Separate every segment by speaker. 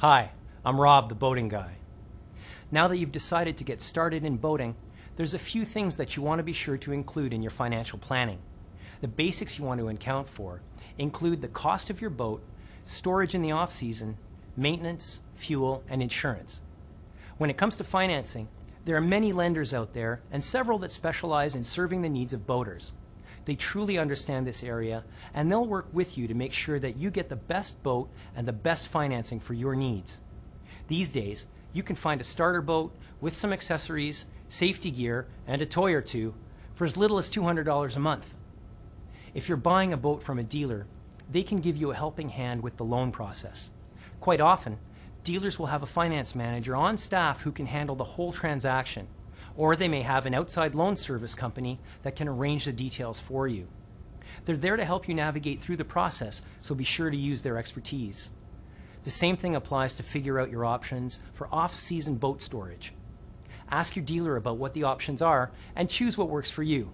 Speaker 1: Hi, I'm Rob, the boating guy. Now that you've decided to get started in boating, there's a few things that you want to be sure to include in your financial planning. The basics you want to account for include the cost of your boat, storage in the off season, maintenance, fuel, and insurance. When it comes to financing, there are many lenders out there and several that specialize in serving the needs of boaters. They truly understand this area and they'll work with you to make sure that you get the best boat and the best financing for your needs. These days, you can find a starter boat with some accessories, safety gear, and a toy or two for as little as $200 a month. If you're buying a boat from a dealer, they can give you a helping hand with the loan process. Quite often, dealers will have a finance manager on staff who can handle the whole transaction, or they may have an outside loan service company that can arrange the details for you. They're there to help you navigate through the process, so be sure to use their expertise. The same thing applies to figure out your options for off season boat storage. Ask your dealer about what the options are and choose what works for you.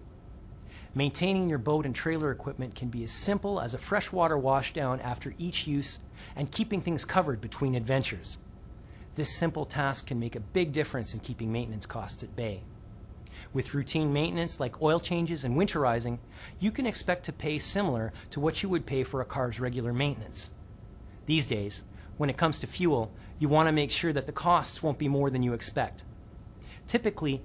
Speaker 1: Maintaining your boat and trailer equipment can be as simple as a freshwater washdown after each use and keeping things covered between adventures. This simple task can make a big difference in keeping maintenance costs at bay. With routine maintenance like oil changes and winterizing, you can expect to pay similar to what you would pay for a car's regular maintenance. These days, when it comes to fuel, you want to make sure that the costs won't be more than you expect. Typically,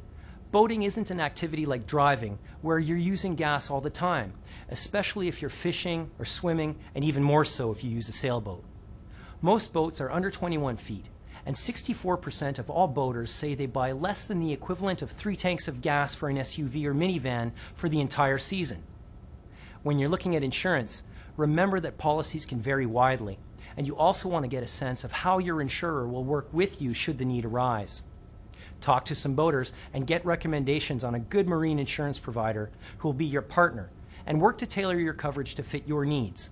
Speaker 1: boating isn't an activity like driving where you're using gas all the time, especially if you're fishing or swimming, and even more so if you use a sailboat. Most boats are under 21 feet, and 64% of all boaters say they buy less than the equivalent of three tanks of gas for an SUV or minivan for the entire season. When you're looking at insurance, remember that policies can vary widely, and you also want to get a sense of how your insurer will work with you should the need arise. Talk to some boaters and get recommendations on a good marine insurance provider who will be your partner and work to tailor your coverage to fit your needs.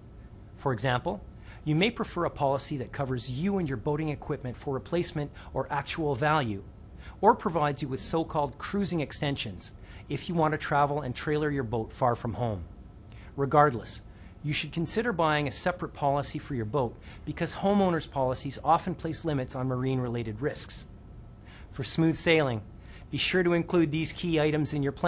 Speaker 1: For example, you may prefer a policy that covers you and your boating equipment for replacement or actual value, or provides you with so called cruising extensions if you want to travel and trailer your boat far from home. Regardless, you should consider buying a separate policy for your boat because homeowners' policies often place limits on marine related risks. For smooth sailing, be sure to include these key items in your plan.